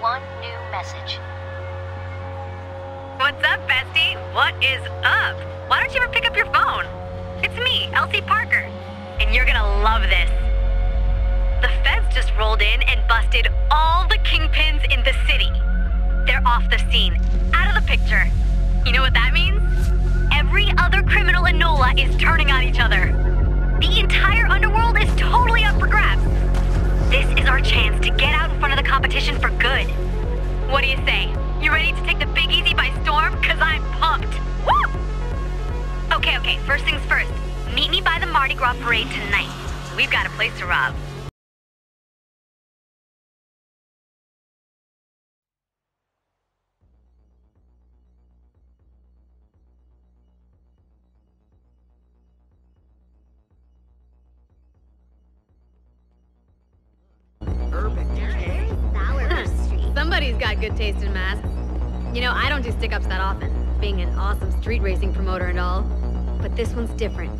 one new message. What's up, bestie? What is up? Why don't you ever pick up your phone? It's me, Elsie Parker. And you're gonna love this. The feds just rolled in and busted all the kingpins in the city. They're off the scene, out of the picture. You know what that means? Every other criminal in NOLA is turning on each other. The entire underworld is totally up for grabs. Competition for good. What do you say? You ready to take the Big Easy by storm? Cause I'm pumped. Woo! Okay, okay, first things first. Meet me by the Mardi Gras parade tonight. We've got a place to rob. Got good taste in masks. You know, I don't do stick-ups that often, being an awesome street racing promoter and all. But this one's different.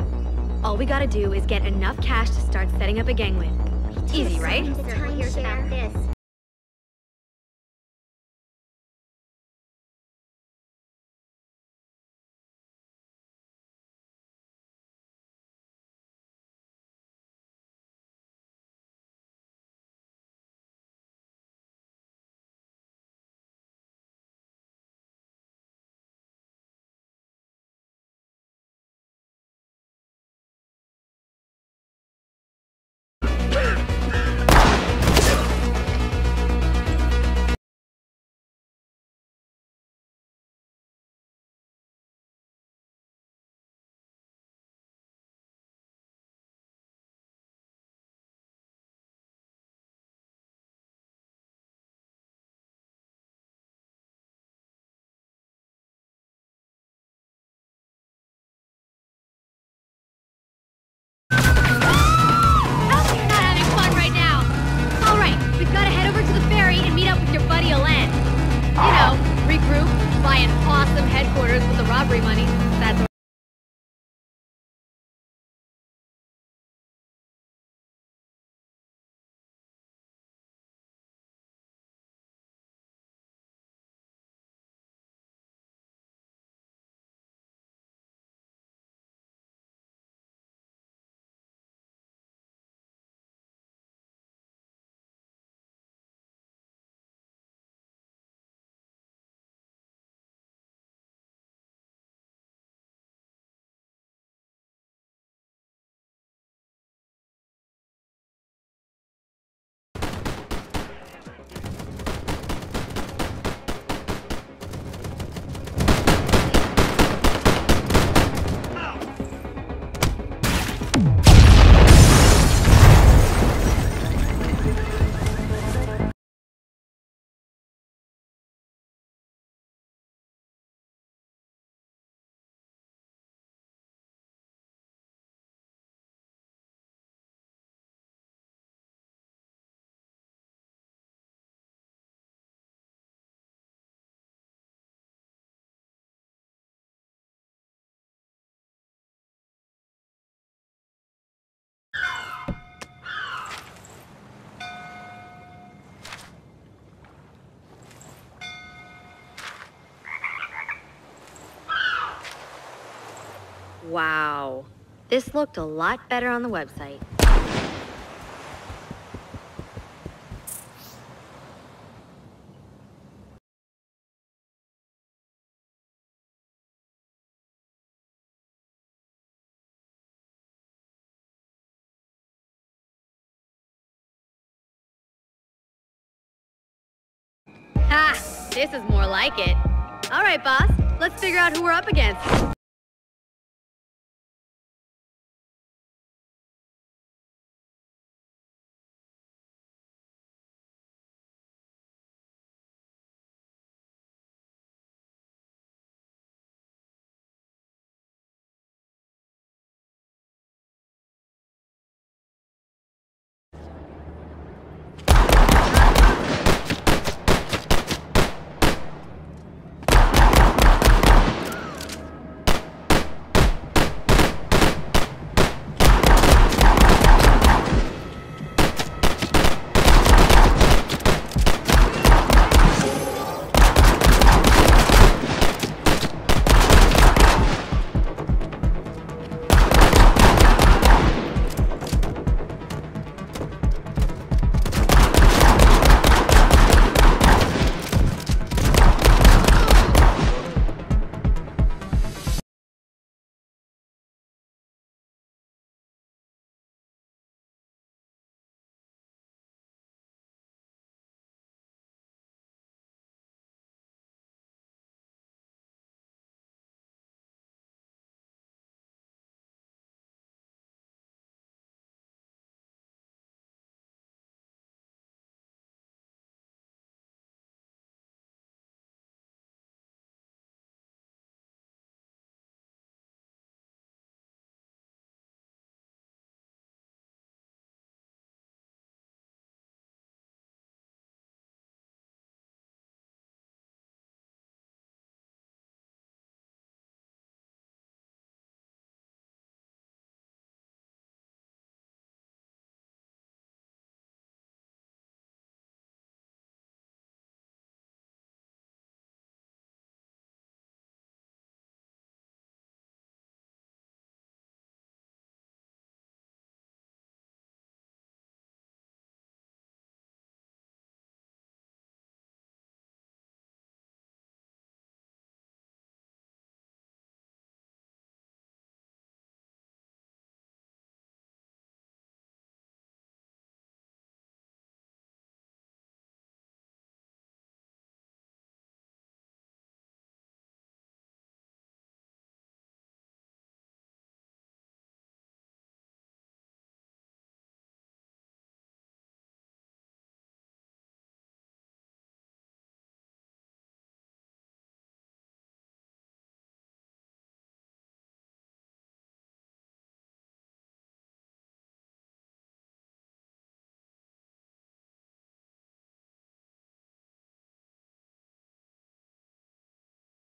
All we gotta do is get enough cash to start setting up a gang with. Easy, right? hears about this. Wow. This looked a lot better on the website. Ha! This is more like it. All right, boss. Let's figure out who we're up against.